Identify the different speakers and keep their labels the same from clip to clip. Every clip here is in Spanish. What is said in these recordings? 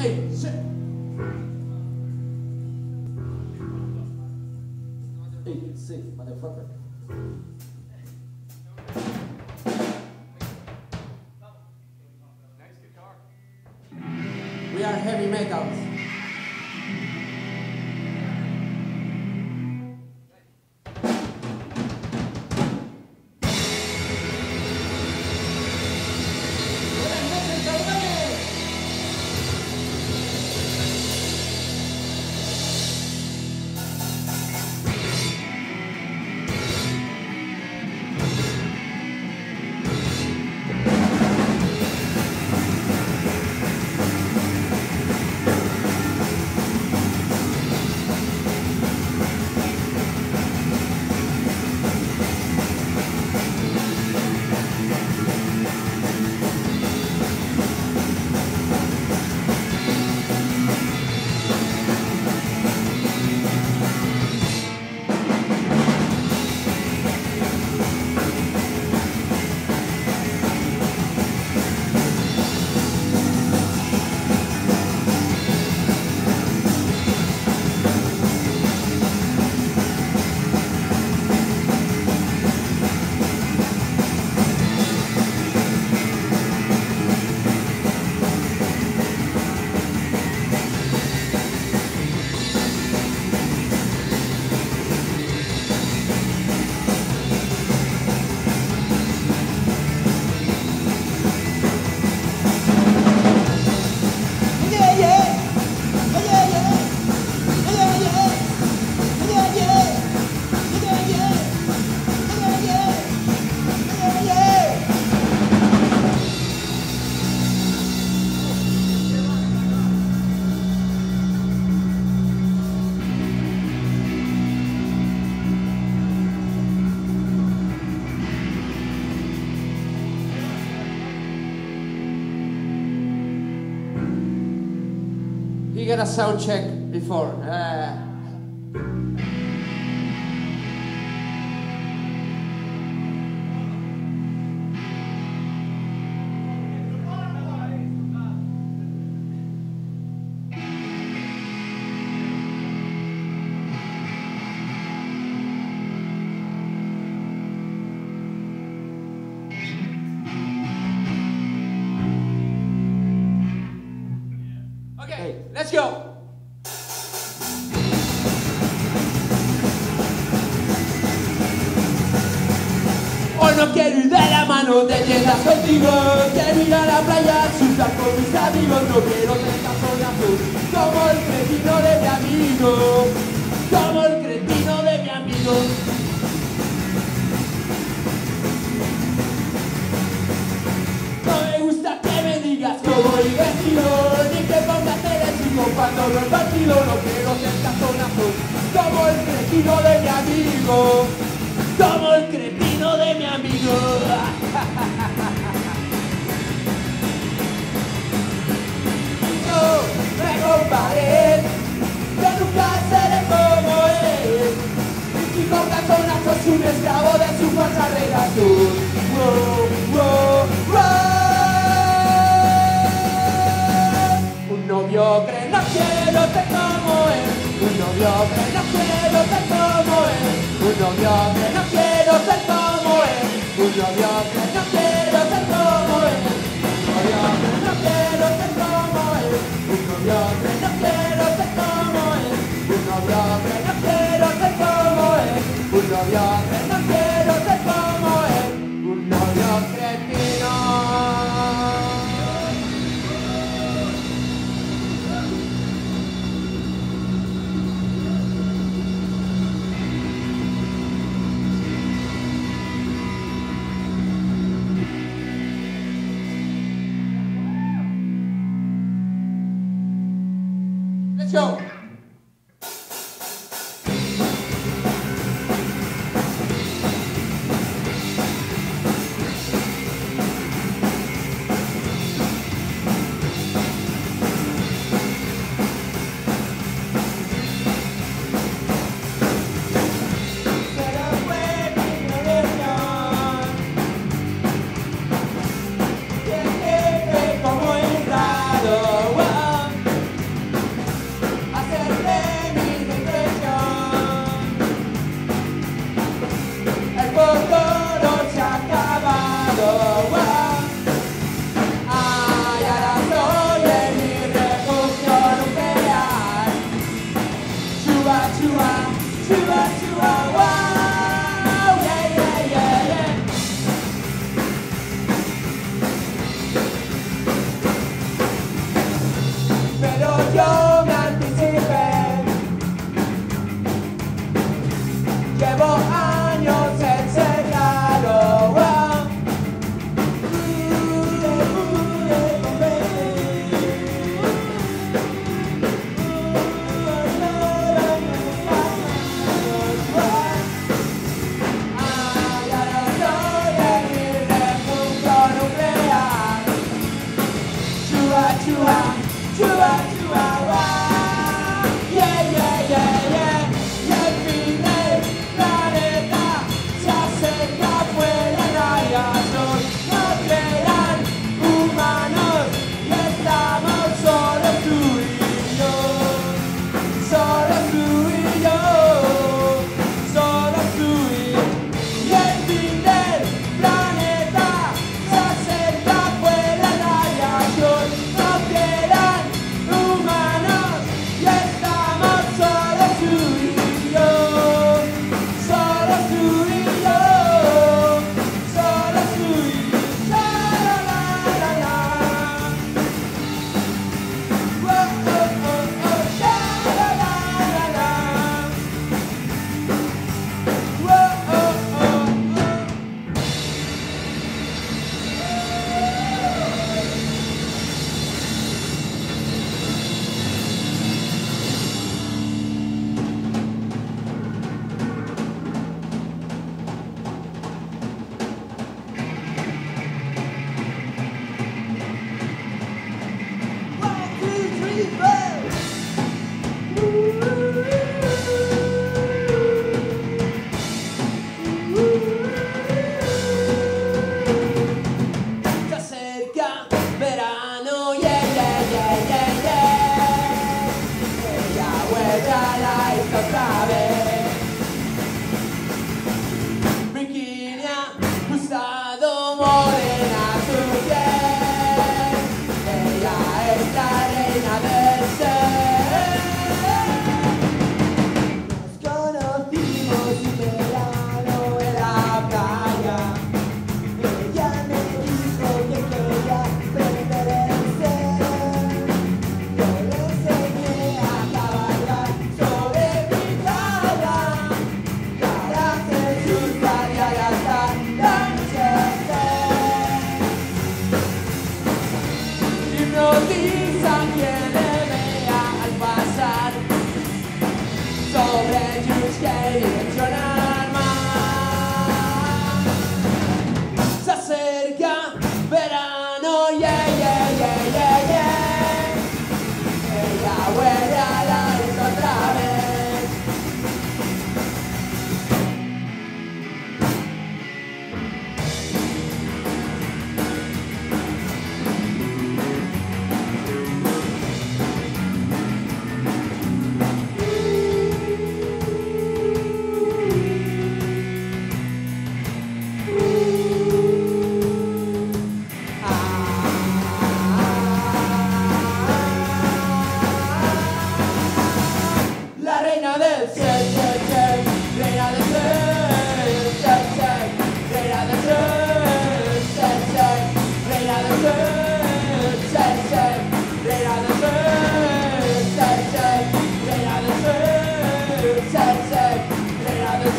Speaker 1: Hey, shit. Hey, sick, motherfucker. We are heavy metals. Sound check before. Uh, no quiero ir de la mano de tiendas contigo. Quiero ir a la playa a surfar con mis amigos. No quiero ser cazonazo como el cretino de mi amigo. Como el cretino de mi amigo. No me gusta que me digas cómo ir vestido Ni que pongas chico cuando lo he partido No quiero ser cazonazo como el cretino de mi amigo. Como el cretino de mi amigo. No me comparé Que nunca seré como él. Mi chico cazonazo es un esclavo de su falsa relación. Wow, wow, wow. Novio no quiero ser como él. Un novio cree no quiero ser como él. Un novio cree no quiero ser como él. Un novio cree no quiero ser como él. Un novio cree no quiero ser como él. Un novio cree no quiero ser como él. Un novio cree no quiero ser como él. Un novio cree no quiero So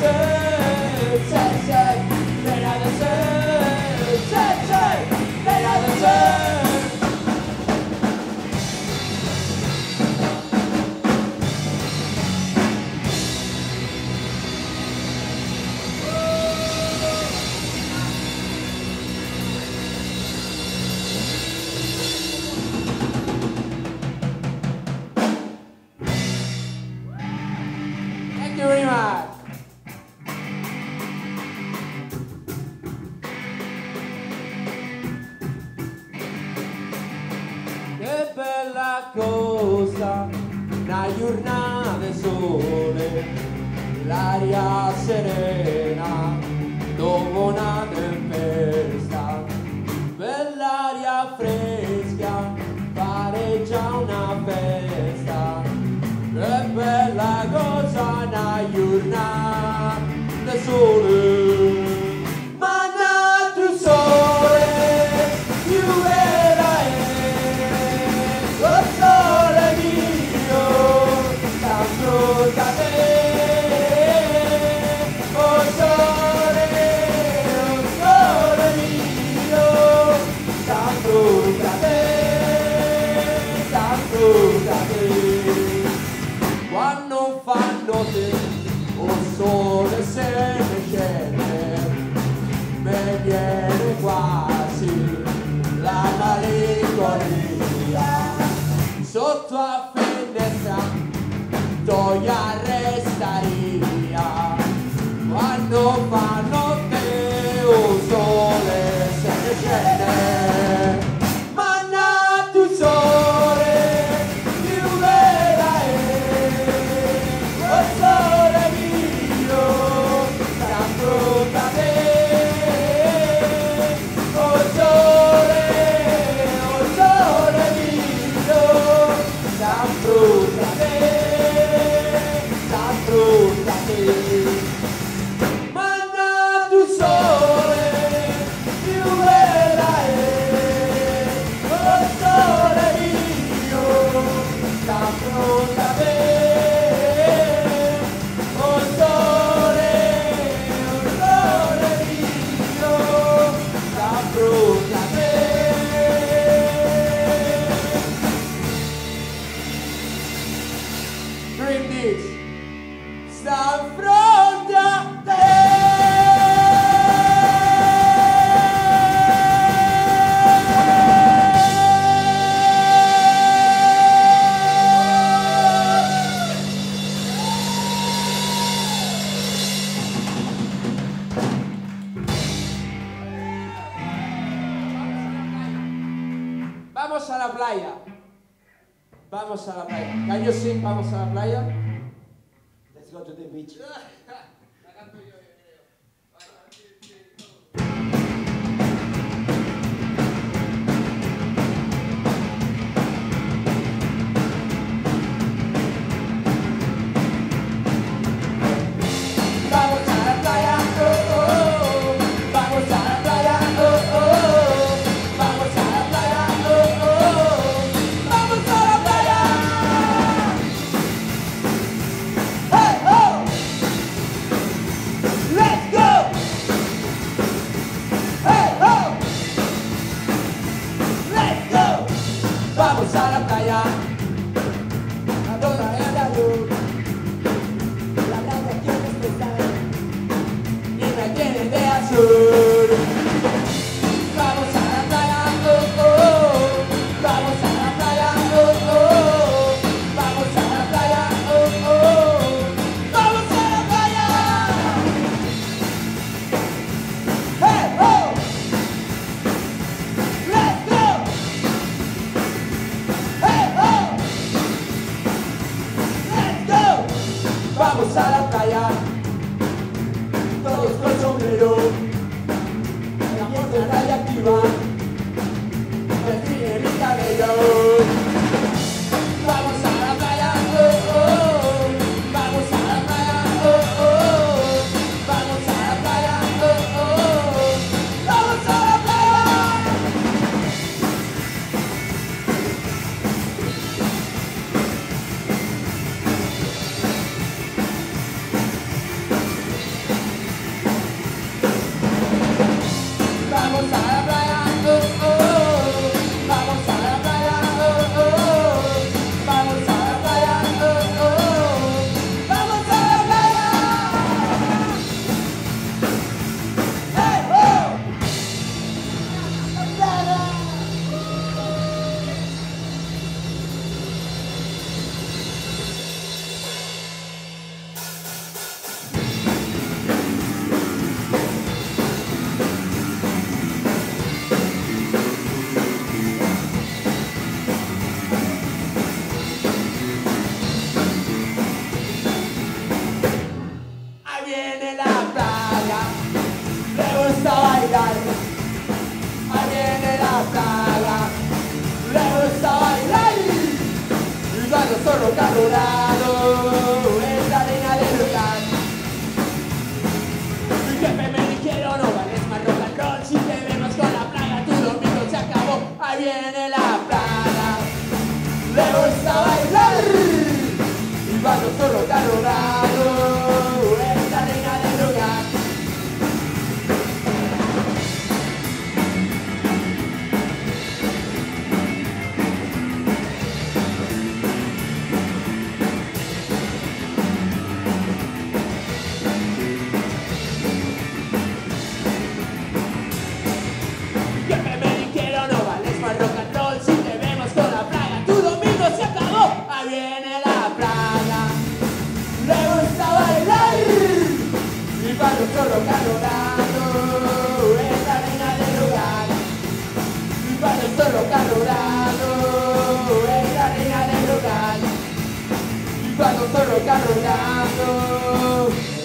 Speaker 1: Jesus. fresca, fare già una festa, che bella cosa una giornata sole. Toia restaria Quando fa notte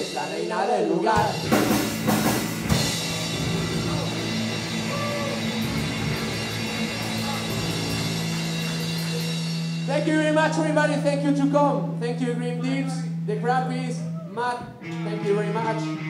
Speaker 1: Es la reina del lugar. Thank you very much, everybody. Thank you to come. Thank you, Green Deals, the Crappies, Matt. Thank you very much.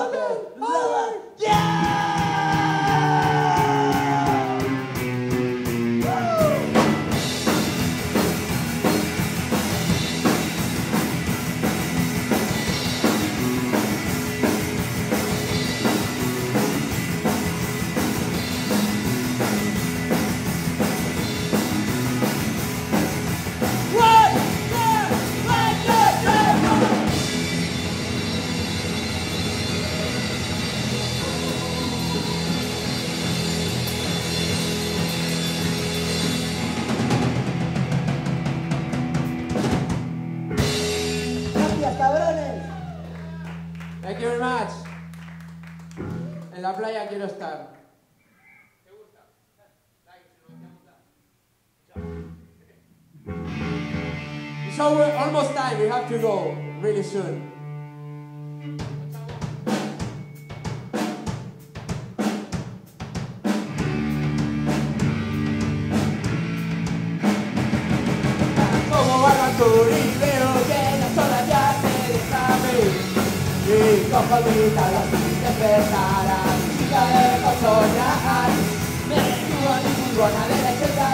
Speaker 1: Love it! Yeah! la playa quiero estar. So we're almost time, we have to go really soon. Como Barranco Sola ya se deshace Y con los a de soñar Me detuvo mi furgona de la cheta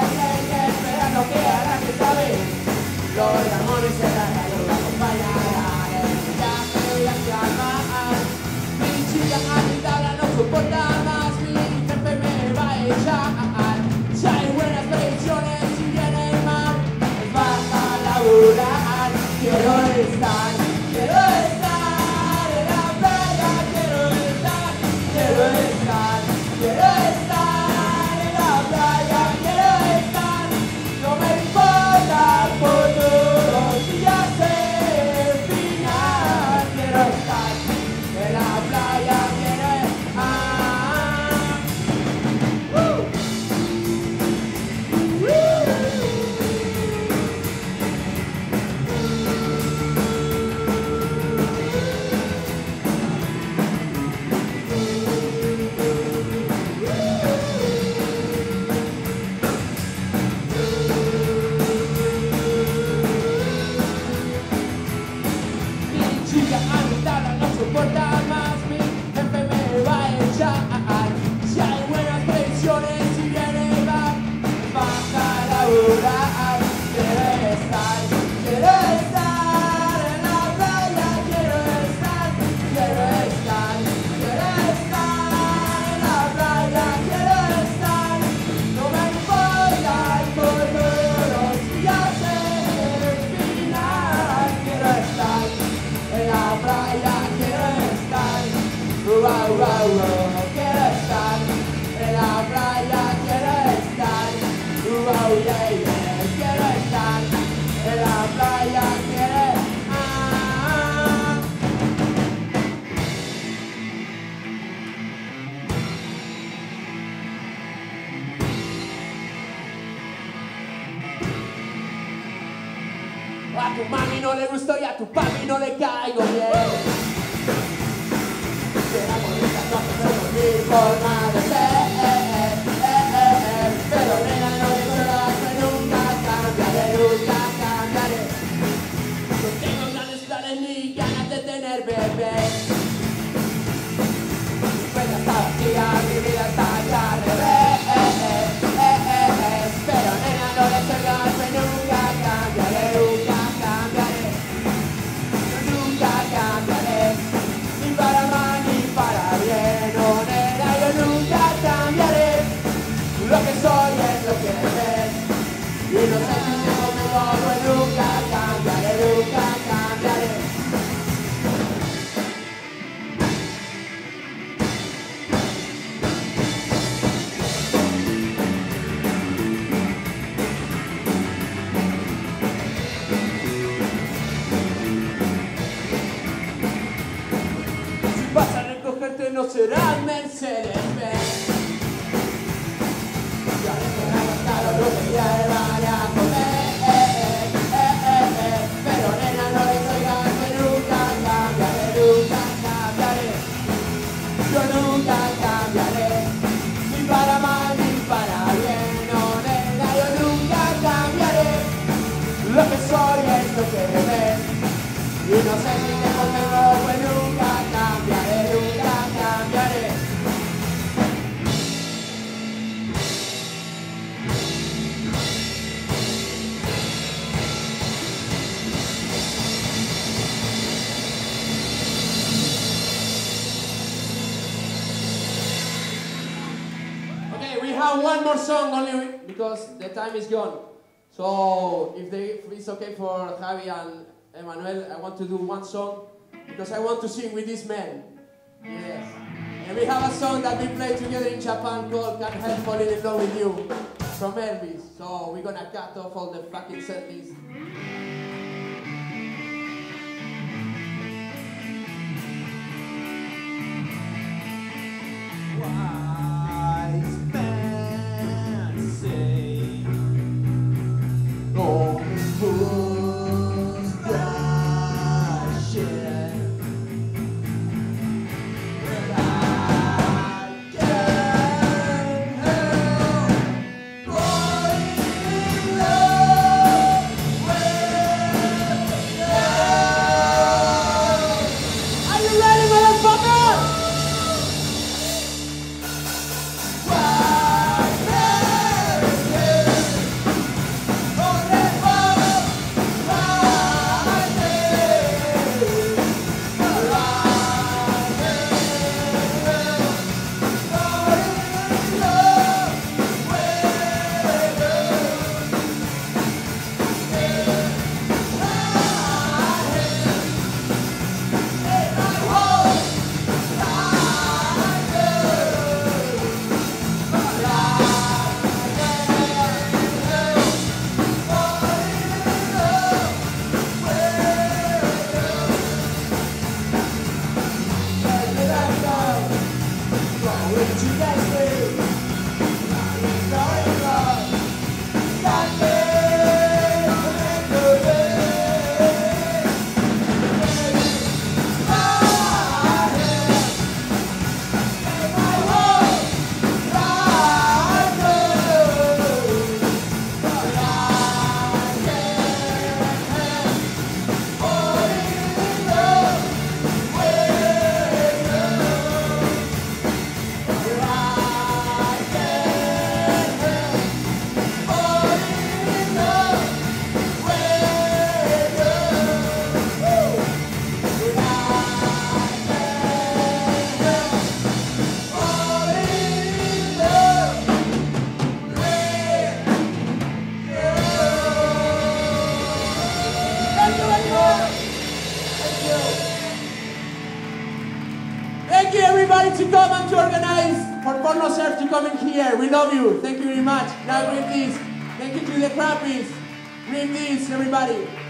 Speaker 1: esperando que hará que sabe. Los amores se la me acompañarán en el viaje hacia el mar Mi chica a mi tabla no soporta más Mi jefe me va a echar Ya hay buenas previsiones si viene el mar Es baja laburar Quiero estar, A tu mami no le gustó y a tu papi no le caigo bien. Será bonita, no tenemos mi forma oturan it. One more song only because the time is gone. So if, they, if it's okay for Javi and Emmanuel, I want to do one song because I want to sing with these men. Yes. And we have a song that we played together in Japan called Can't Help Falling in Love with You from Elvis. So we're gonna cut off all the fucking set list. Love you. Thank you very much. Now grip this. Thank you to the crappies. Grip this, everybody.